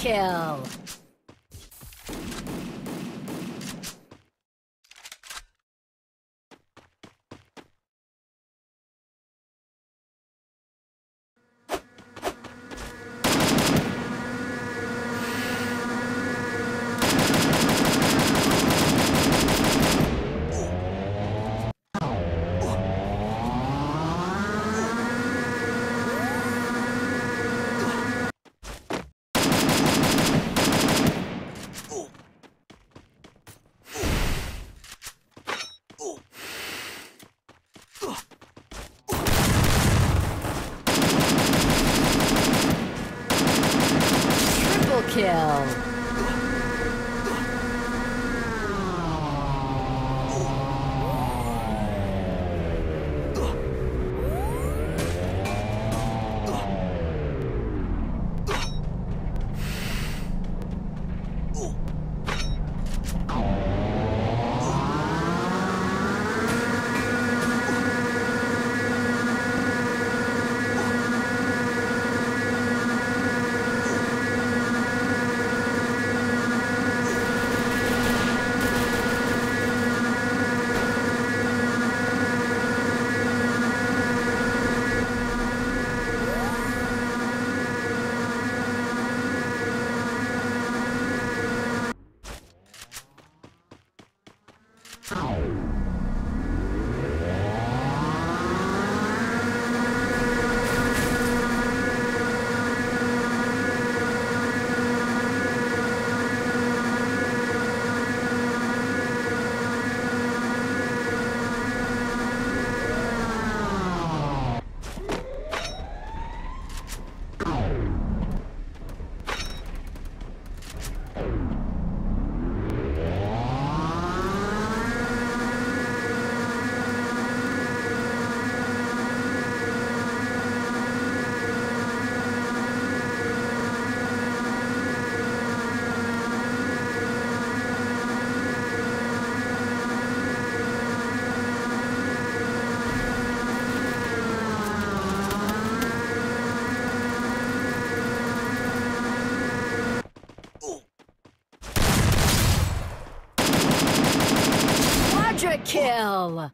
kill. Kill. Kill.